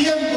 Tiempo.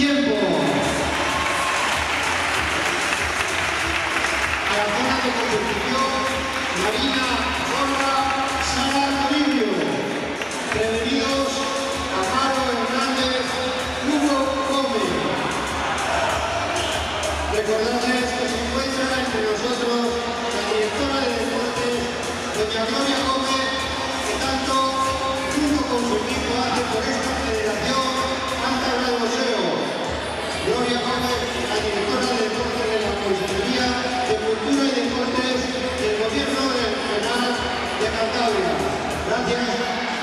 tiempo. A la zona de competición, Marina. Yeah,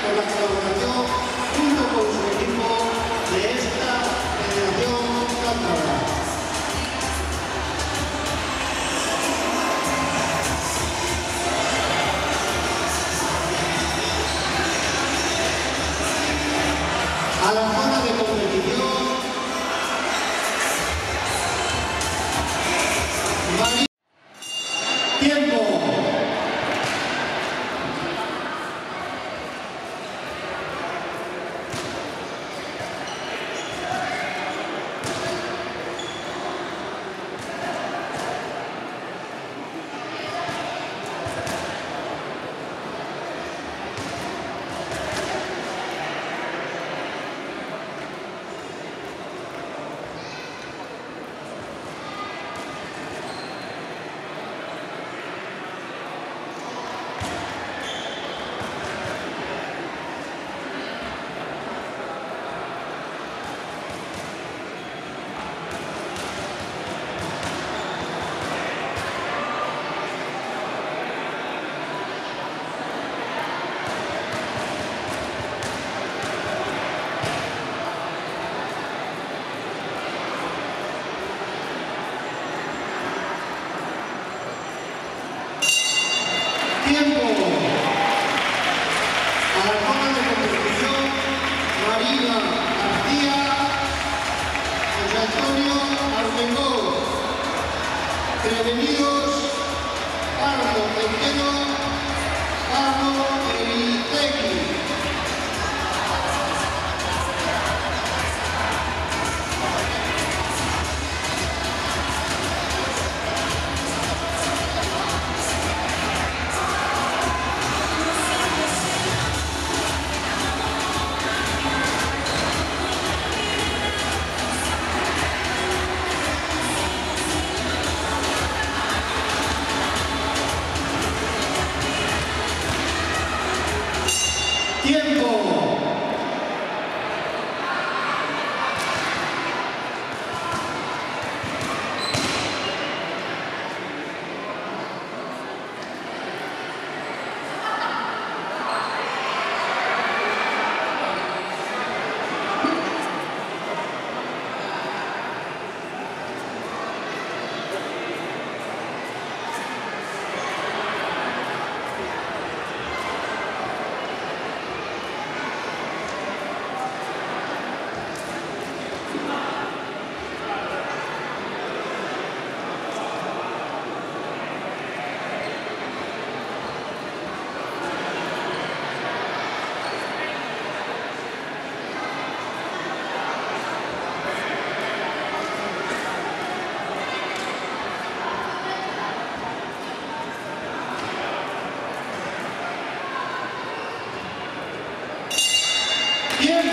we're back to Tiempo.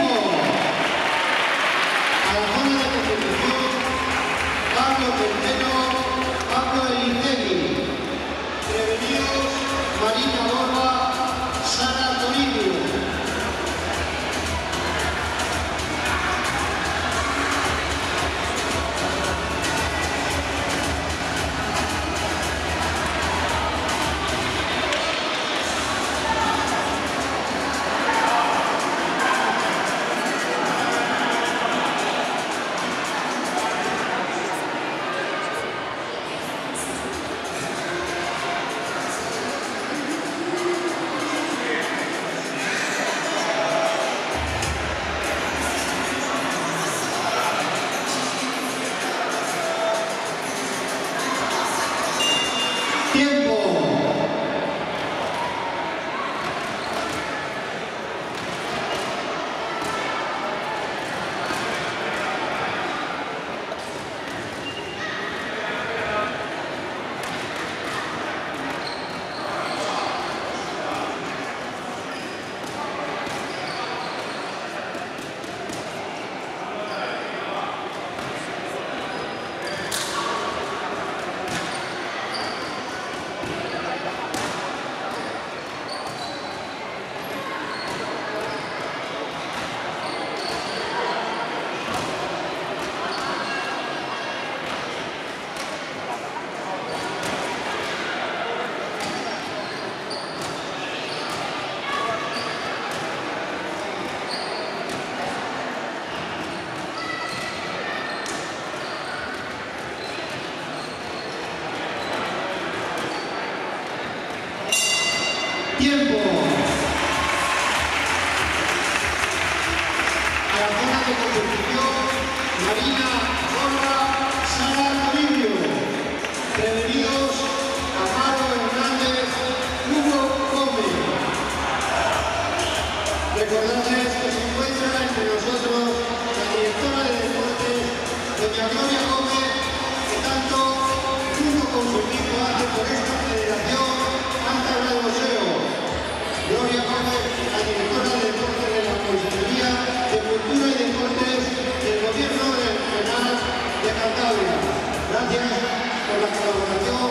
Tiempo. A la zona de competición, Marina Borja Sara Toribio. Prevenidos, Amaro Hernández, Hugo Gómez. Recordarles que se encuentra entre nosotros la directora de deportes, doña Gloria Gómez, que tanto junto con su equipo hace por esta Gracias por la colaboración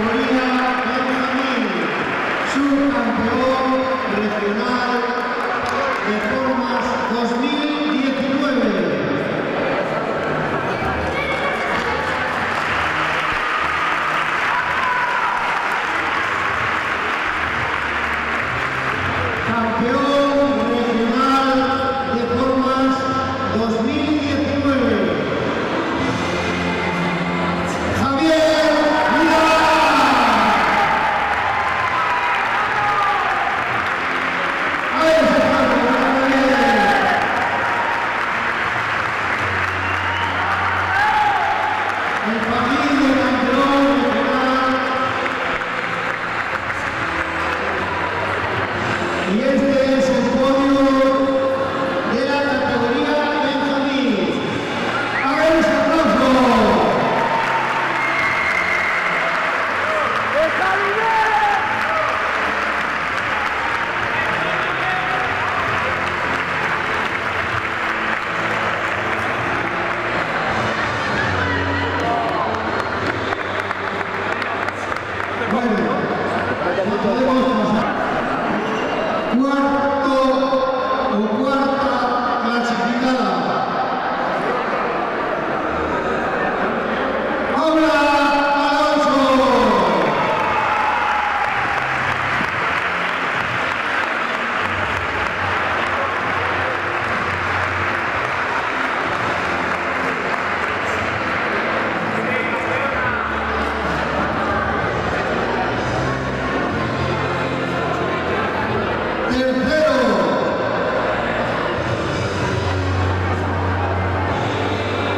categoría femenil, subcampeón regional de formas dos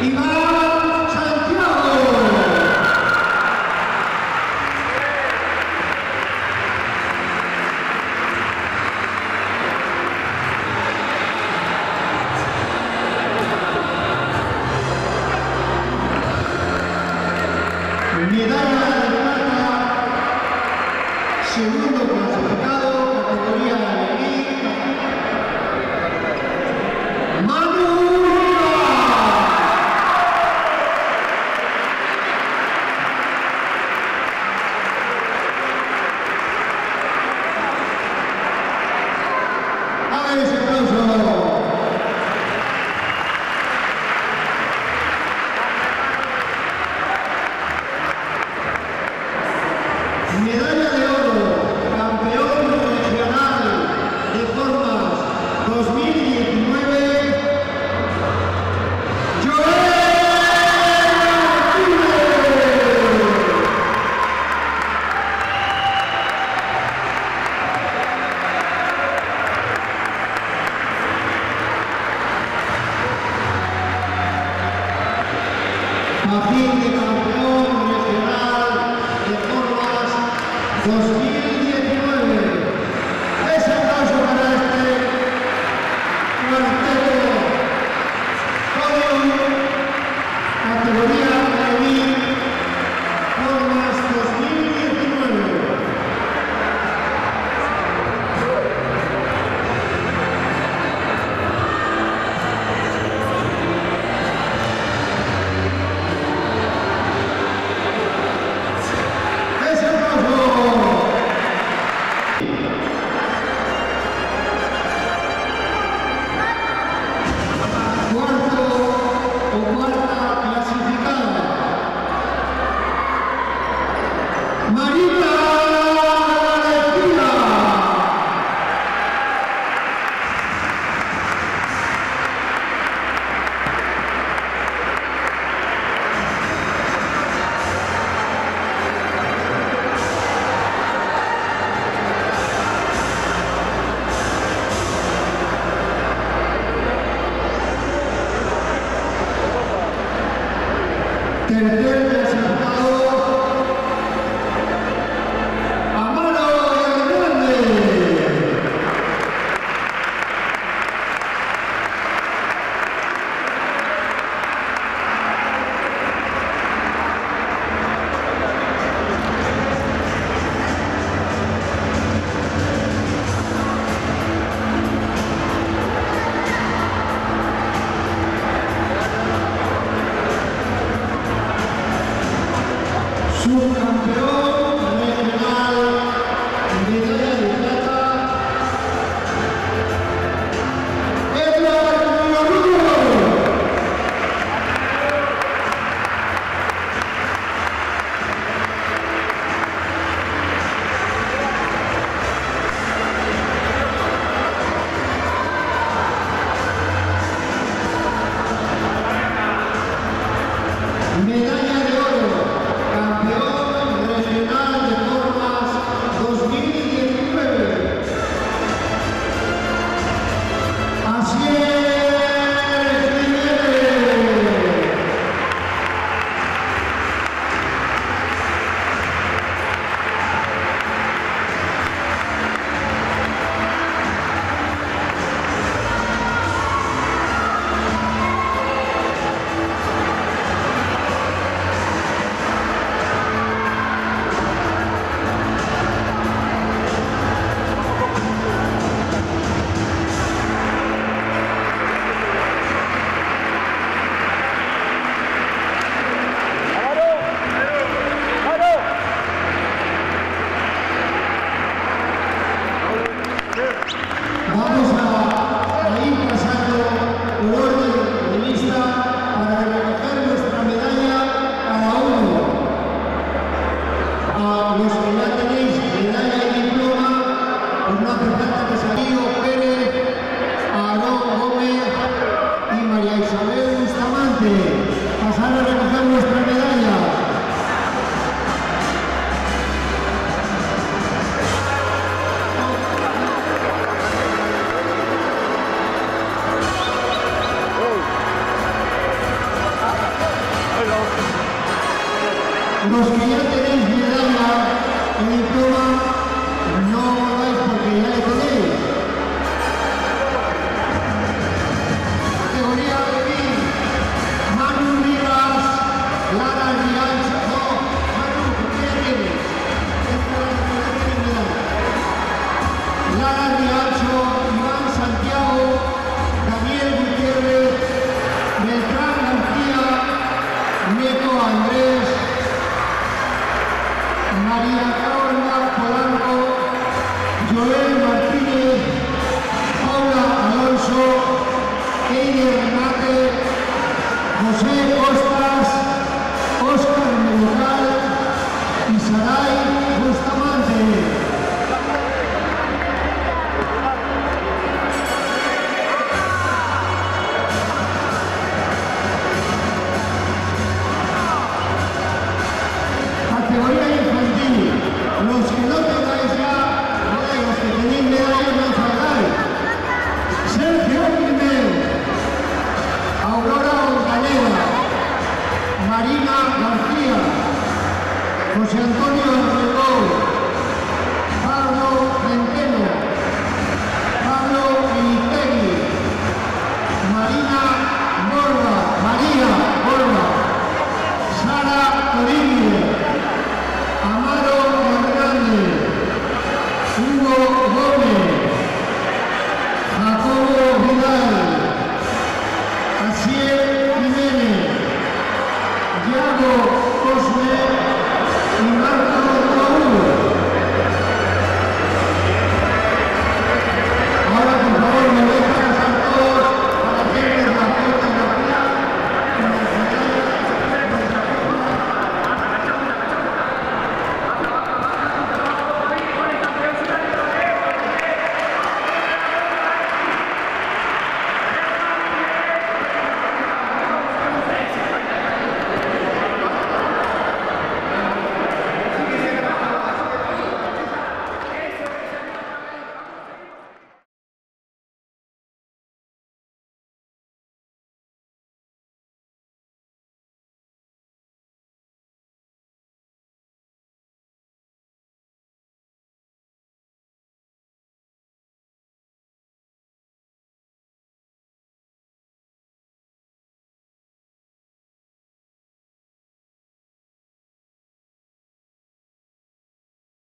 e Imagem.